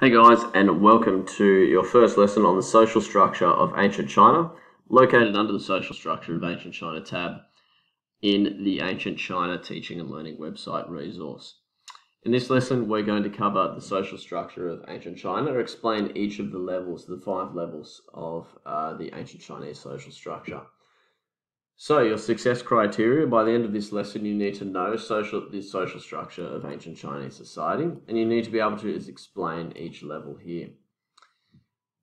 Hey guys, and welcome to your first lesson on the social structure of ancient China, located under the social structure of ancient China tab in the Ancient China Teaching and Learning website resource. In this lesson, we're going to cover the social structure of ancient China, explain each of the levels, the five levels of uh, the ancient Chinese social structure. So, your success criteria by the end of this lesson, you need to know social the social structure of ancient Chinese society, and you need to be able to explain each level here.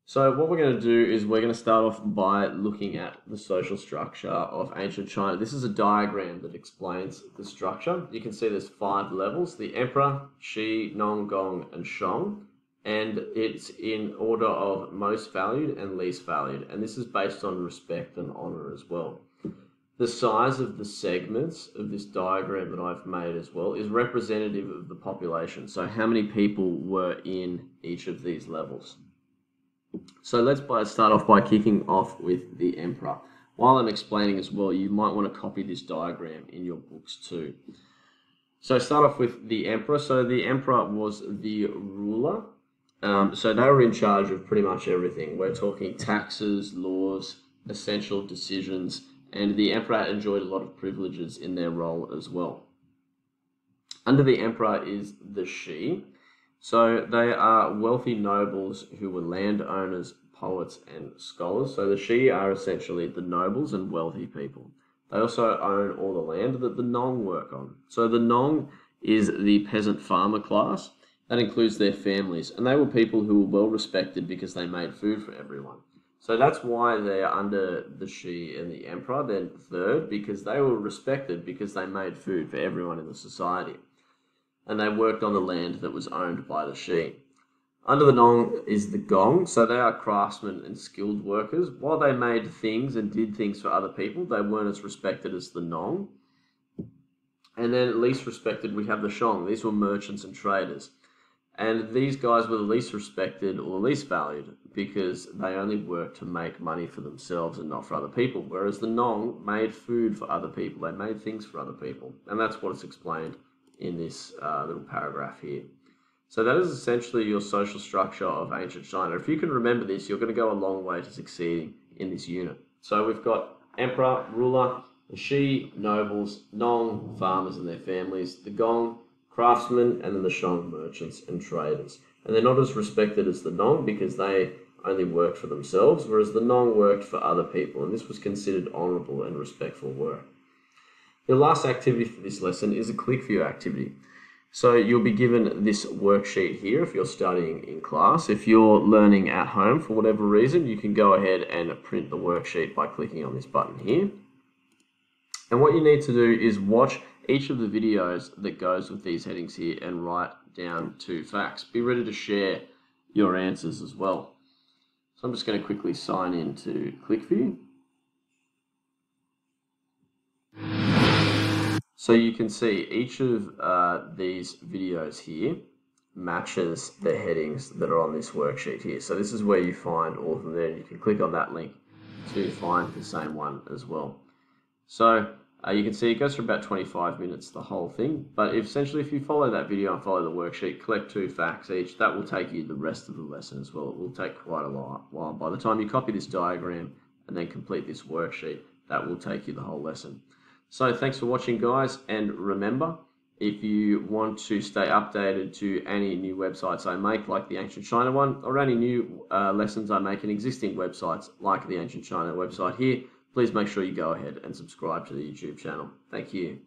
So, what we're going to do is we're going to start off by looking at the social structure of ancient China. This is a diagram that explains the structure. You can see there's five levels: the Emperor, Shi, Nong, Gong, and Shang and it's in order of most valued and least valued. And this is based on respect and honor as well the size of the segments of this diagram that I've made as well is representative of the population. So how many people were in each of these levels. So let's start off by kicking off with the emperor. While I'm explaining as well, you might want to copy this diagram in your books too. So start off with the emperor. So the emperor was the ruler. Um, so they were in charge of pretty much everything. We're talking taxes, laws, essential decisions, and the emperor enjoyed a lot of privileges in their role as well. Under the emperor is the Shi. So they are wealthy nobles who were landowners, poets, and scholars. So the Shi are essentially the nobles and wealthy people. They also own all the land that the Nong work on. So the Nong is the peasant farmer class. That includes their families, and they were people who were well respected because they made food for everyone. So that's why they're under the Shi and the Emperor. They're third because they were respected because they made food for everyone in the society. And they worked on the land that was owned by the Shi. Under the Nong is the Gong, so they are craftsmen and skilled workers. While they made things and did things for other people, they weren't as respected as the Nong. And then, at least respected, we have the Shang. These were merchants and traders. And these guys were the least respected or least valued because they only worked to make money for themselves and not for other people. Whereas the Nong made food for other people, they made things for other people. And that's what is explained in this uh, little paragraph here. So that is essentially your social structure of ancient China. If you can remember this, you're going to go a long way to succeeding in this unit. So we've got emperor, ruler, the Shi, nobles, Nong, farmers and their families, the Gong, craftsmen, and the Shang merchants and traders. And they're not as respected as the Nong because they only worked for themselves, whereas the Nong worked for other people, and this was considered honourable and respectful work. The last activity for this lesson is a ClickView activity. So you'll be given this worksheet here if you're studying in class. If you're learning at home for whatever reason, you can go ahead and print the worksheet by clicking on this button here. And what you need to do is watch each of the videos that goes with these headings here and write down two facts. Be ready to share your answers as well. So I'm just going to quickly sign in to ClickView. So you can see each of uh, these videos here matches the headings that are on this worksheet here. So this is where you find all of them there. You can click on that link to find the same one as well. So uh, you can see it goes for about 25 minutes, the whole thing. But if, essentially, if you follow that video and follow the worksheet, collect two facts each, that will take you the rest of the lesson as well. It will take quite a while. By the time you copy this diagram and then complete this worksheet, that will take you the whole lesson. So thanks for watching, guys. And remember, if you want to stay updated to any new websites I make, like the Ancient China one, or any new uh, lessons I make in existing websites, like the Ancient China website here, please make sure you go ahead and subscribe to the YouTube channel. Thank you.